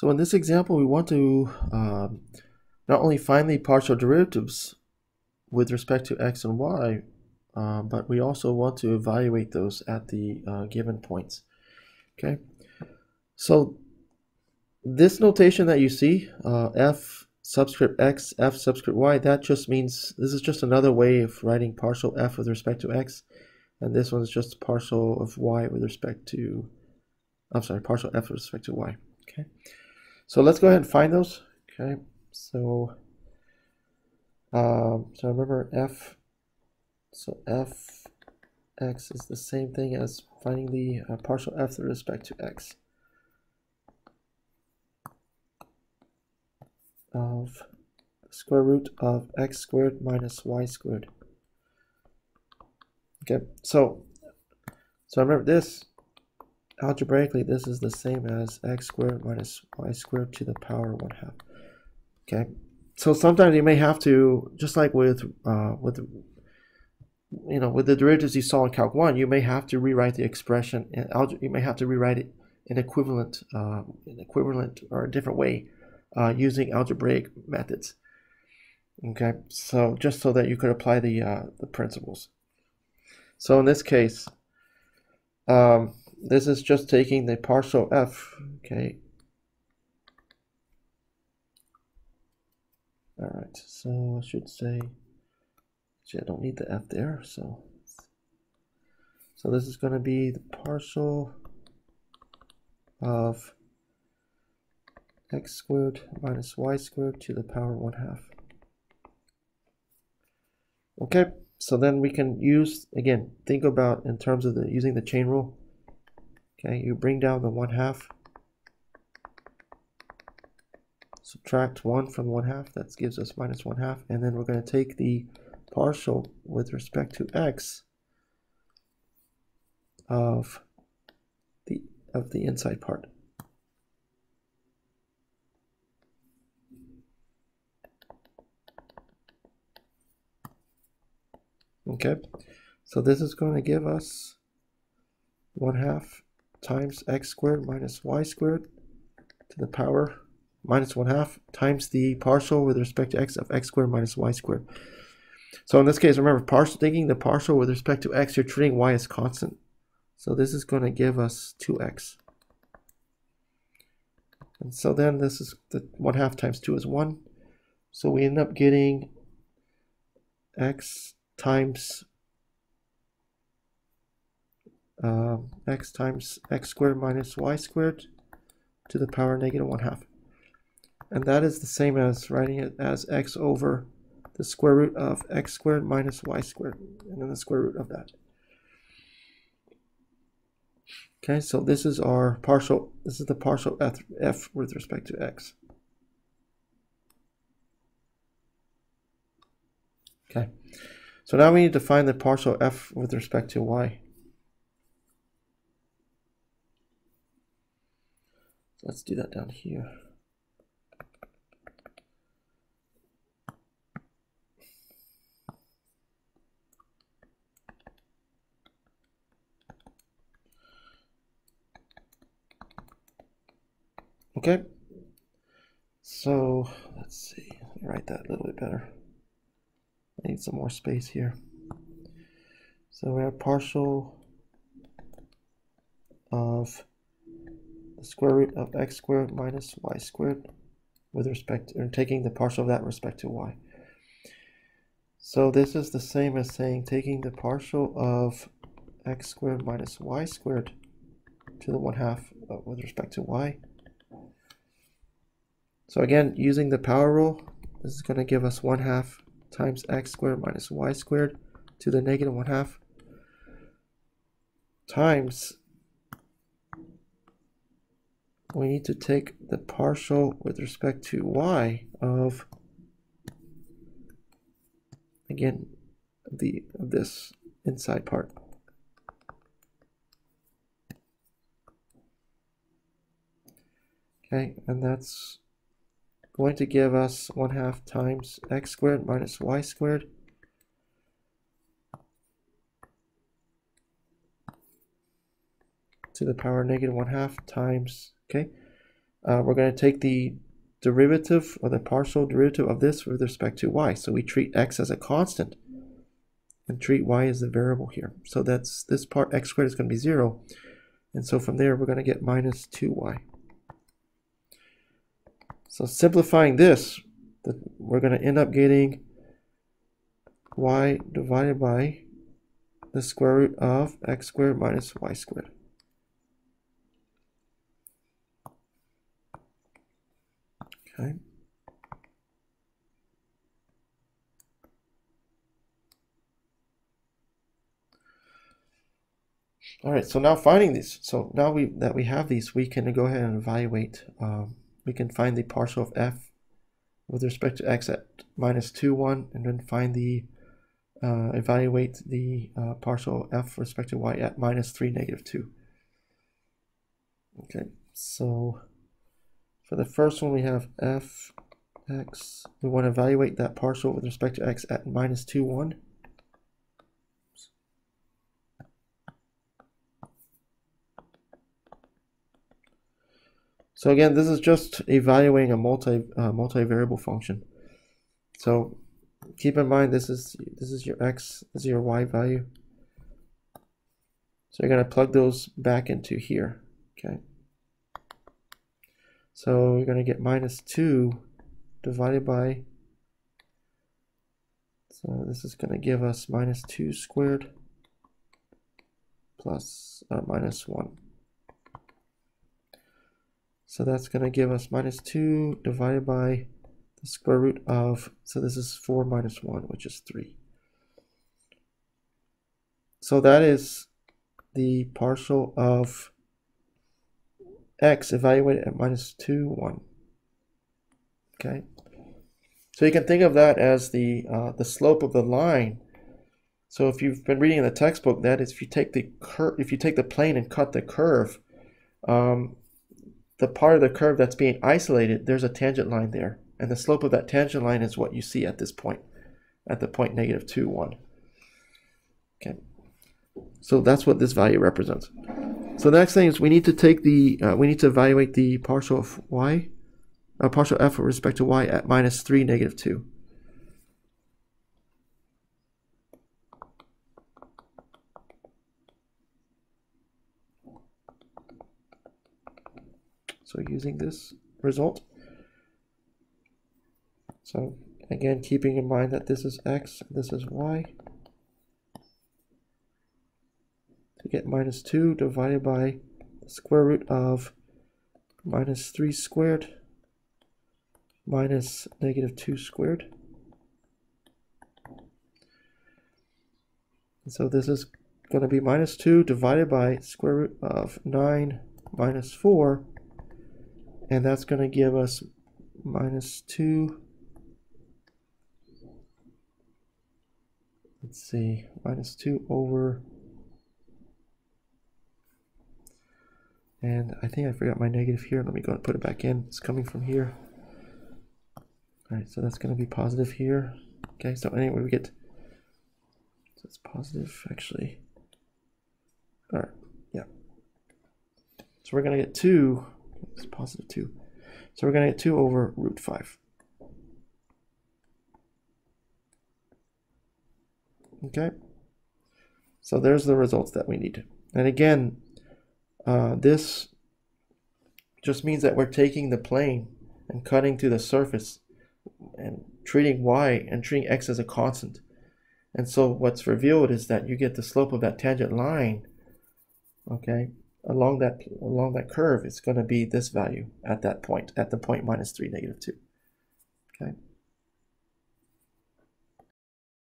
So in this example, we want to um, not only find the partial derivatives with respect to x and y, uh, but we also want to evaluate those at the uh, given points. Okay, so this notation that you see, uh, f subscript x, f subscript y, that just means this is just another way of writing partial f with respect to x, and this one is just partial of y with respect to, I'm sorry, partial f with respect to y. Okay, so let's go ahead and find those. Okay, so um, so remember f, so f x is the same thing as finding the uh, partial f with respect to x. of the square root of x squared minus y squared. Okay, so so remember this algebraically this is the same as x squared minus y squared to the power one half. Okay, so sometimes you may have to just like with uh, with you know with the derivatives you saw in calc 1 you may have to rewrite the expression in you may have to rewrite it in equivalent uh, in equivalent or a different way uh, using algebraic methods. Okay, so just so that you could apply the, uh, the principles. So in this case, um, this is just taking the partial f, okay. All right, so I should say, I don't need the f there, so. So this is going to be the partial of x squared minus y squared to the power 1 half. Okay, so then we can use, again, think about in terms of the using the chain rule. Okay, you bring down the 1 half, subtract 1 from 1 half, that gives us minus 1 half, and then we're going to take the partial with respect to x of the of the inside part. Okay, so this is going to give us 1 half times x squared minus y squared to the power minus 1 half times the partial with respect to x of x squared minus y squared. So in this case, remember, partial, taking the partial with respect to x, you're treating y as constant. So this is going to give us 2x. And so then this is the 1 half times 2 is 1. So we end up getting x times uh, x times x squared minus y squared to the power negative 1 half. And that is the same as writing it as x over the square root of x squared minus y squared, and then the square root of that. Okay, so this is our partial, this is the partial f, f with respect to x. Okay. So now we need to find the partial f with respect to y. Let's do that down here. Okay, so let's see, write that a little bit better. I need some more space here. So we have partial of square root of x squared minus y squared with respect to, or taking the partial of that respect to y. So this is the same as saying taking the partial of x squared minus y squared to the 1 half uh, with respect to y. So again, using the power rule, this is going to give us 1 half times x squared minus y squared to the negative 1 half times we need to take the partial with respect to y of again the this inside part. Okay and that's going to give us 1 half times x squared minus y squared to the power negative 1 half times, okay, uh, we're going to take the derivative or the partial derivative of this with respect to y. So we treat x as a constant and treat y as the variable here. So that's this part x squared is going to be 0. And so from there we're going to get minus 2y. So simplifying this, that we're going to end up getting y divided by the square root of x squared minus y squared. All right, so now finding these. So now we that we have these, we can go ahead and evaluate. Um, we can find the partial of f with respect to x at minus 2, 1, and then find the, uh, evaluate the uh, partial f with respect to y at minus 3, negative 2. Okay, so for the first one we have f x. We want to evaluate that partial with respect to x at minus 2, 1. So again, this is just evaluating a multi uh, multivariable function. So keep in mind this is this is your x, this is your y value. So you're going to plug those back into here. Okay. So we're going to get minus 2 divided by, so this is going to give us minus 2 squared plus uh, minus 1. So that's going to give us minus 2 divided by the square root of, so this is 4 minus 1, which is 3. So that is the partial of x evaluated at minus 2, 1. Okay. So you can think of that as the, uh, the slope of the line. So if you've been reading in the textbook, that is if you take the cur if you take the plane and cut the curve, um, the part of the curve that's being isolated, there's a tangent line there. And the slope of that tangent line is what you see at this point, at the point negative 2, 1. Okay. So that's what this value represents. So the next thing is we need to take the, uh, we need to evaluate the partial of y, uh, partial f with respect to y at minus 3, negative 2. So using this result. So again, keeping in mind that this is x, this is y. Get minus 2 divided by square root of minus 3 squared minus negative 2 squared. And so this is going to be minus 2 divided by square root of 9 minus 4 and that's going to give us minus 2 let's see minus 2 over and I think I forgot my negative here let me go and put it back in it's coming from here all right so that's going to be positive here okay so anyway we get so it's positive actually all right yeah so we're going to get 2 it's positive 2. So we're going to get 2 over root 5. Okay. So there's the results that we need. And again, uh, this just means that we're taking the plane and cutting to the surface and treating y and treating x as a constant. And so what's revealed is that you get the slope of that tangent line, okay, along that along that curve it's going to be this value at that point at the point minus 3 negative 2 okay